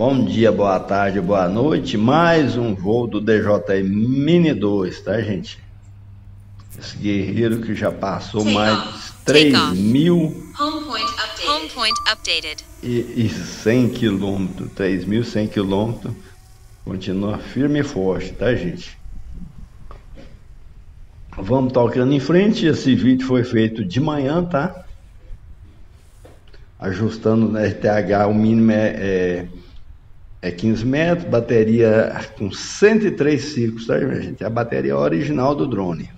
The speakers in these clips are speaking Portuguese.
Bom dia, boa tarde, boa noite. Mais um voo do DJI Mini 2, tá, gente? Esse guerreiro que já passou Take mais de 3 mil e, e 100 quilômetros, 3.100 quilômetros. Continua firme e forte, tá, gente? Vamos tocando em frente. Esse vídeo foi feito de manhã, tá? Ajustando na RTH, o mínimo é, é, é 15 metros, bateria com 103 ciclos, tá, gente? É a bateria original do drone.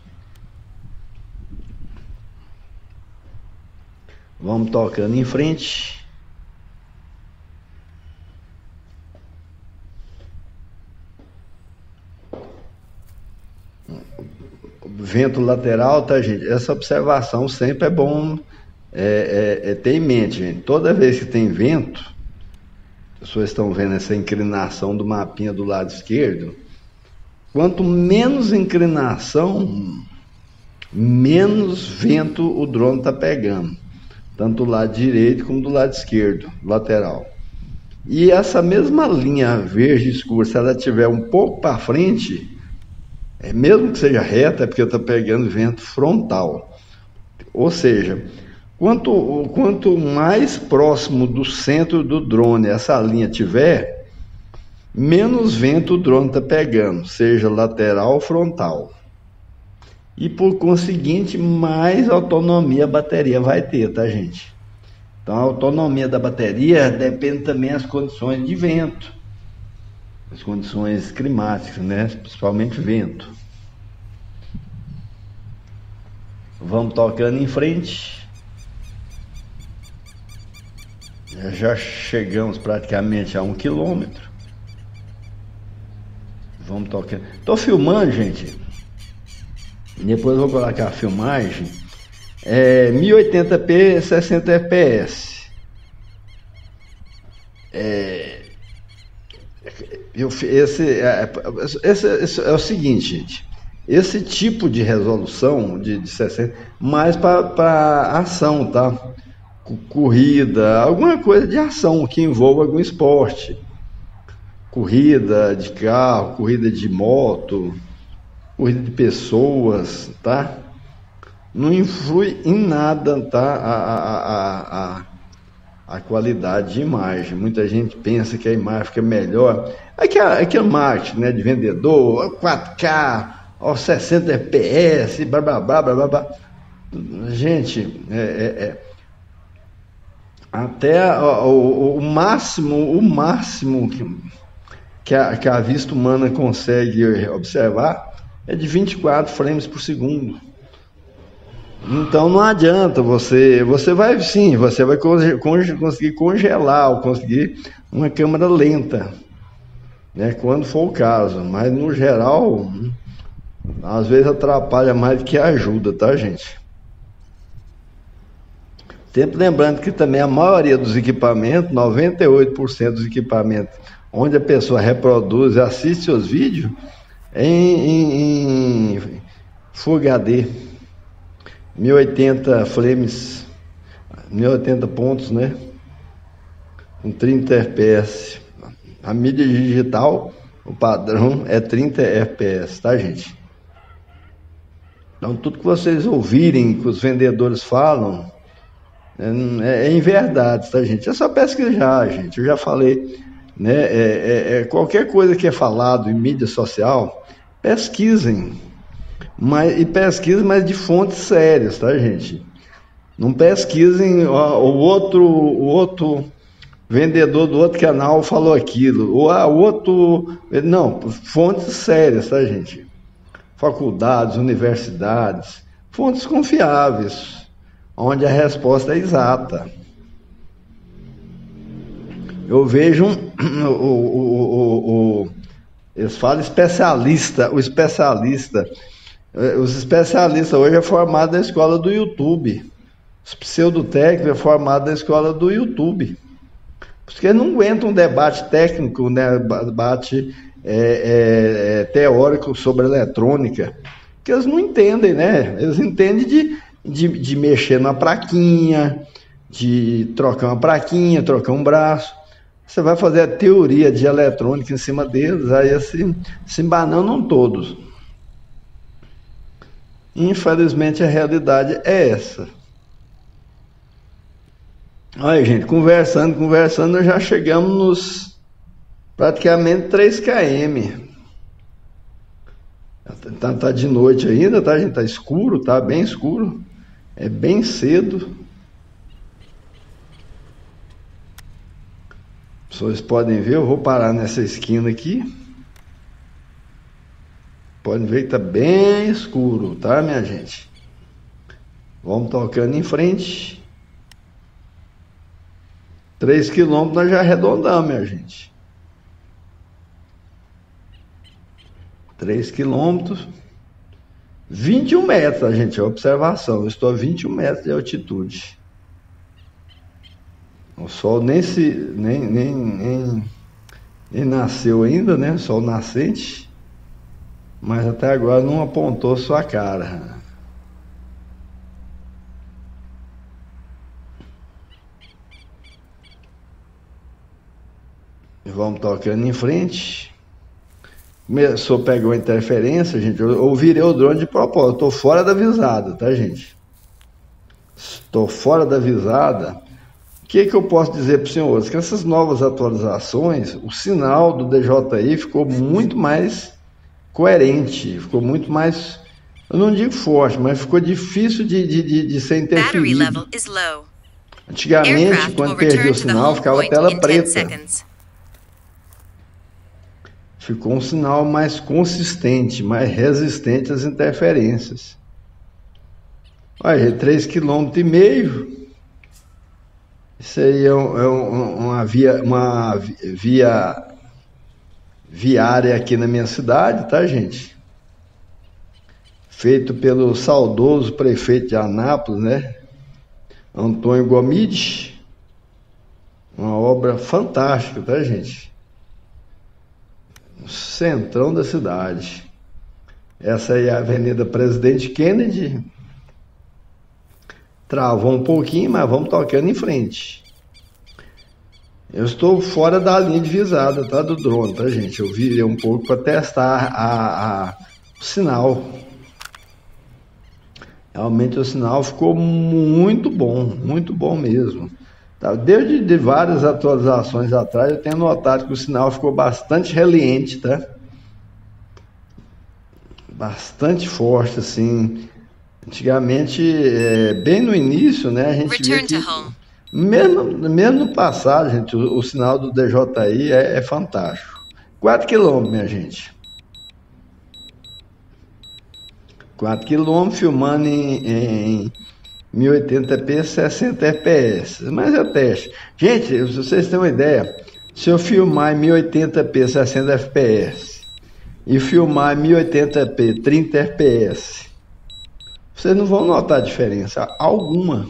Vamos tocando em frente. vento lateral, tá, gente? Essa observação sempre é bom é, é, é ter em mente, gente. Toda vez que tem vento, pessoas estão vendo essa inclinação do mapinha do lado esquerdo. Quanto menos inclinação, menos vento o drone está pegando, tanto do lado direito como do lado esquerdo, lateral. E essa mesma linha verde escura, se ela estiver um pouco para frente, é, mesmo que seja reta, é porque está pegando vento frontal. Ou seja, quanto, quanto mais próximo do centro do drone essa linha tiver, menos vento o drone está pegando, seja lateral ou frontal. E por conseguinte, mais autonomia a bateria vai ter, tá, gente? Então a autonomia da bateria depende também das condições de vento as condições climáticas, né? principalmente vento. Vamos tocando em frente. Já chegamos praticamente a um quilômetro. Vamos tocando. Estou filmando, gente. Depois vou colocar a filmagem. É 1080p 60 fps. É, eu, esse, é, esse, esse, é o seguinte, gente. Esse tipo de resolução de, de 60, mais para ação, tá? Corrida, alguma coisa de ação que envolva algum esporte. Corrida de carro, corrida de moto, corrida de pessoas, tá? Não influi em nada, tá? A, a, a, a a qualidade de imagem. Muita gente pensa que a imagem fica melhor. Aquela, aquele marketing né, de vendedor, 4K, ó, 60 FPS, blá blá blá blá blá. Gente, é, é, é, até o, o, máximo, o máximo que, a, que a vista humana consegue observar é de 24 frames por segundo. Então não adianta você, você vai sim, você vai conseguir congelar ou conseguir uma câmera lenta, né, quando for o caso, mas no geral às vezes atrapalha mais do que ajuda, tá, gente? Sempre lembrando que também a maioria dos equipamentos, 98% dos equipamentos onde a pessoa reproduz e assiste seus vídeos é em, em, em Full HD. 1080 frames, 1080 pontos, né? Com 30 FPS. A mídia digital, o padrão é 30 FPS, tá, gente? Então, tudo que vocês ouvirem, que os vendedores falam, é, é em verdade, tá, gente? É só pesquisar, gente. Eu já falei, né? É, é, é qualquer coisa que é falado em mídia social, pesquisem mas, e pesquisem, mas de fontes sérias, tá, gente? Não pesquisem o outro, o outro vendedor do outro canal falou aquilo, ou ah, o outro. Não, fontes sérias, tá, gente? Faculdades, universidades, fontes confiáveis, onde a resposta é exata. Eu vejo um, o, o, o, eles falam especialista, o especialista é, os especialistas hoje é formado na escola do YouTube. Os pseudotécnicos é formado na escola do YouTube. Porque não aguentam um debate técnico, né? debate é, é, teórico sobre eletrônica. Porque eles não entendem, né? Eles entendem de, de, de mexer na praquinha, de trocar uma praquinha, trocar um braço. Você vai fazer a teoria de eletrônica em cima deles, aí assim, se embananam todos. Infelizmente a realidade é essa. Olha, gente, conversando, conversando, nós já chegamos nos praticamente 3 km. Tá, tá de noite ainda, tá, gente? Tá escuro, tá bem escuro. É bem cedo. Vocês podem ver, eu vou parar nessa esquina aqui. Podem ver que tá bem escuro, tá, minha gente? Vamos tocando em frente. 3 quilômetros nós já arredondamos, minha gente. 3 quilômetros. 21 metros, gente, observação. Eu estou a 21 metros de altitude. O sol nem se nem, nem, nem, nem nasceu ainda, né? Sol nascente, mas até agora não apontou sua cara. Vamos tocando em frente. Começou, a interferência, gente. Eu, eu virei o drone de propósito. Estou fora da visada, tá, gente? Estou fora da visada que, que eu posso dizer para os senhores? Que essas novas atualizações, o sinal do DJI ficou muito mais coerente, ficou muito mais, eu não digo forte, mas ficou difícil de, de, de, de ser interferido. Antigamente, quando perdia o sinal, ficava a tela preta. Ficou um sinal mais consistente, mais resistente às interferências. Olha, 3,5 km isso aí é, um, é uma, via, uma via viária aqui na minha cidade, tá, gente? Feito pelo saudoso prefeito de Anápolis, né? Antônio Gomides. Uma obra fantástica, tá, gente? Centrão da cidade. Essa aí é a Avenida Presidente Kennedy, Travou um pouquinho, mas vamos tocando em frente. Eu estou fora da linha de visada, tá? Do drone, tá, gente? Eu virei um pouco para testar a, a, o sinal. Realmente o sinal ficou muito bom, muito bom mesmo. Tá? Desde de várias atualizações atrás, eu tenho notado que o sinal ficou bastante reliente, tá? Bastante forte, assim. Antigamente, é, bem no início, né, a gente via que, mesmo, mesmo no passado, gente, o, o sinal do DJI é, é fantástico. 4 quilômetros, minha gente. 4 quilômetros filmando em, em 1080p 60 fps. Mas é teste. Gente, vocês têm uma ideia, se eu filmar em 1080p 60 fps e filmar em 1080p 30 fps vocês não vão notar diferença alguma.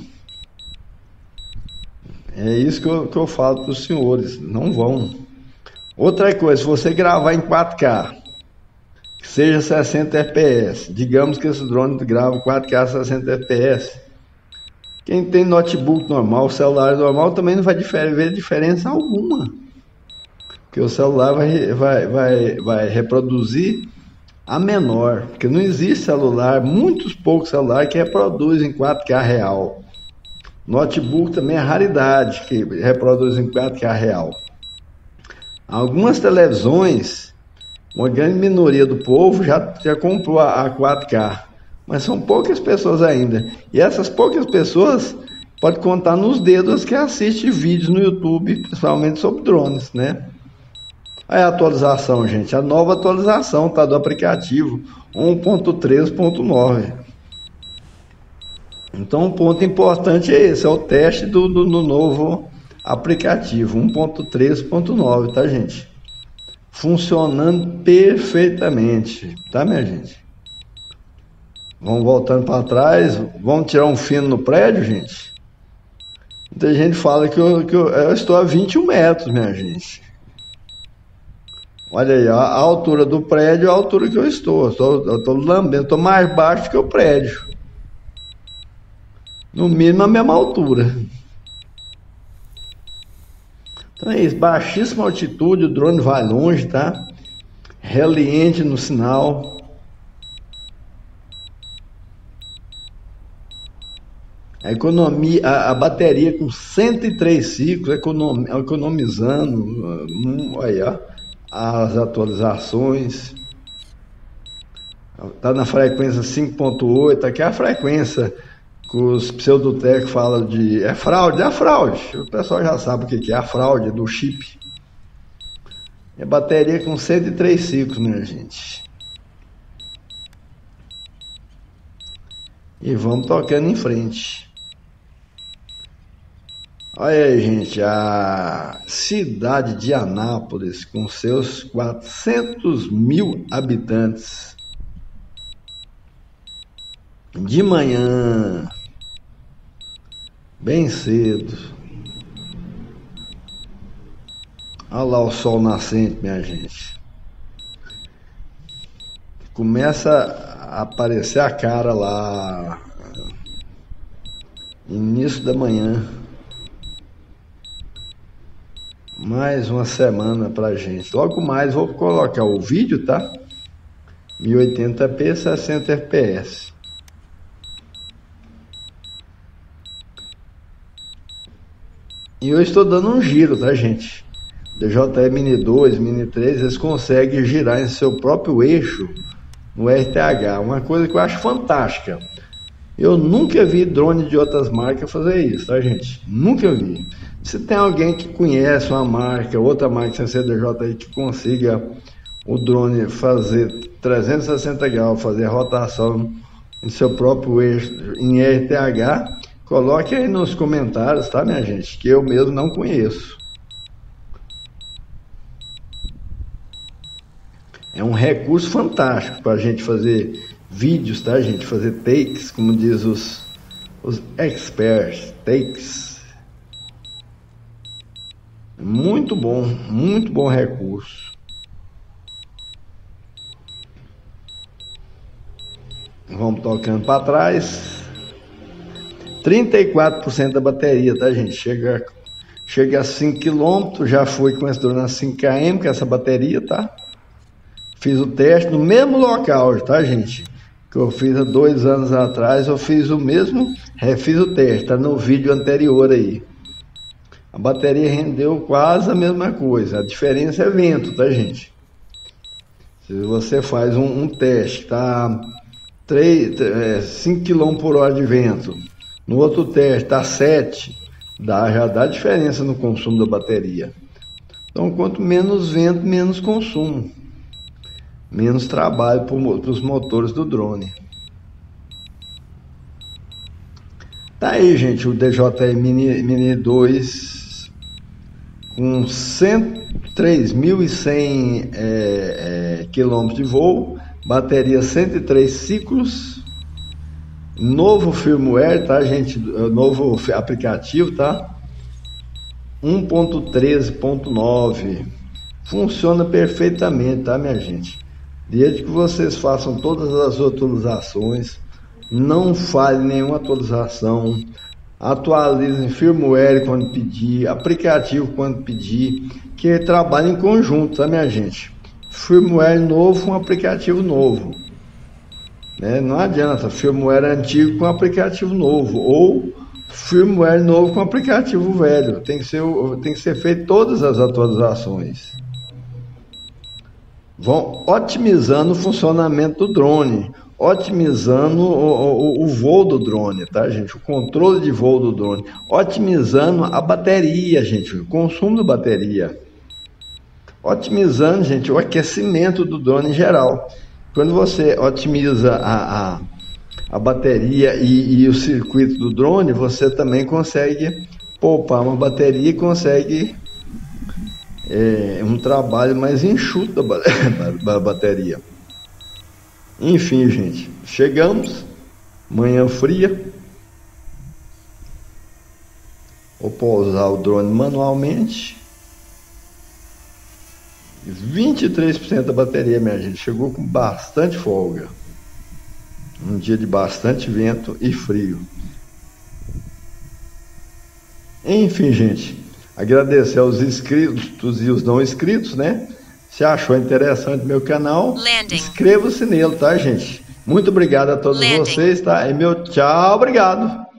É isso que eu, que eu falo para os senhores, não vão. Outra coisa, se você gravar em 4K, que seja 60 FPS, digamos que esse drone grava 4K 60 FPS, quem tem notebook normal, celular normal, também não vai ver diferença alguma. Porque o celular vai, vai, vai, vai reproduzir a menor, porque não existe celular, muitos poucos celulares que reproduzem 4K real. Notebook também é raridade que reproduz em 4K real. Algumas televisões, uma grande minoria do povo já, já comprou a 4K, mas são poucas pessoas ainda. E essas poucas pessoas pode contar nos dedos que assistem vídeos no YouTube, principalmente sobre drones, né? Aí a atualização, gente, a nova atualização tá do aplicativo 1.3.9. Então, um ponto importante é esse, é o teste do, do, do novo aplicativo 1.3.9, tá, gente? Funcionando perfeitamente, tá, minha gente? Vamos voltando para trás, vamos tirar um fino no prédio, gente? Muita gente fala que eu, que eu, eu estou a 21 metros, minha gente. Olha aí, a, a altura do prédio é a altura que eu estou. Eu estou lambendo, estou mais baixo que o prédio. No mínimo a mesma altura. Então é isso, baixíssima altitude, o drone vai longe, tá? Reliente no sinal. A economia, a, a, bateria com 103 ciclos, econom, economizando, olha, as atualizações. Está na frequência 5.8, aqui é a frequência que os pseudotécnicos falam de. É fraude, é fraude. O pessoal já sabe o que é a fraude do chip. É bateria com 103 ciclos, minha gente. E vamos tocando em frente. Olha aí, gente, a cidade de Anápolis, com seus 400 mil habitantes, de manhã, bem cedo. Olha lá o sol nascente, minha gente. Começa a aparecer a cara lá, início da manhã. Mais uma semana pra gente. Logo mais vou colocar o vídeo, tá? 1080p, 60 fps. E eu estou dando um giro, tá, gente? DJI Mini 2, Mini 3, eles conseguem girar em seu próprio eixo no RTH. Uma coisa que eu acho fantástica. Eu nunca vi drone de outras marcas fazer isso, tá, gente? Nunca vi. Se tem alguém que conhece uma marca, outra marca sem CDJ aí que consiga o drone fazer 360 graus, fazer rotação em seu próprio eixo em RTH, coloque aí nos comentários, tá, minha gente? Que eu mesmo não conheço. É um recurso fantástico para a gente fazer vídeos, tá, gente? Fazer takes, como diz os, os experts, takes. Muito bom, muito bom recurso. Vamos tocando para trás. 34% da bateria, tá, gente? Chega, chega a 5 km, já fui com esse drone a 5 km com essa bateria, tá? Fiz o teste no mesmo local, tá, gente? Que eu fiz há dois anos atrás, eu fiz o mesmo, refiz o teste, tá no vídeo anterior aí a bateria rendeu quase a mesma coisa. A diferença é vento, tá, gente? Se você faz um, um teste, tá 3, é, 5 km por hora de vento, no outro teste tá 7, dá, já dá diferença no consumo da bateria. Então, quanto menos vento, menos consumo. Menos trabalho para os motores do drone. Tá aí, gente, o DJI Mini, Mini 2 com 3.100 é, é, quilômetros de voo, bateria 103 ciclos, novo firmware, tá gente? Novo aplicativo, tá? 1.13.9 funciona perfeitamente, tá minha gente? Desde que vocês façam todas as atualizações, não falhe nenhuma atualização, atualizem firmware quando pedir, aplicativo quando pedir, que trabalha em conjunto, tá minha gente? Firmware novo com aplicativo novo. Né? Não adianta firmware antigo com aplicativo novo ou firmware novo com aplicativo velho. Tem que ser, tem que ser feito todas as atualizações. Vão otimizando o funcionamento do drone otimizando o, o, o, voo do drone, tá, gente? O controle de voo do drone, otimizando a bateria, gente, o consumo da bateria, otimizando, gente, o aquecimento do drone em geral. Quando você otimiza a, a, a bateria e, e o circuito do drone, você também consegue poupar uma bateria e consegue é, um trabalho mais enxuto da, da bateria. Enfim, gente, chegamos, manhã fria. Vou pousar o drone manualmente. 23% da bateria, minha gente, chegou com bastante folga. Um dia de bastante vento e frio. Enfim, gente, Agradecer aos inscritos e os não inscritos, né? Se achou interessante meu canal, inscreva-se nele, tá, gente? Muito obrigado a todos Landing. vocês, tá? E meu tchau, obrigado.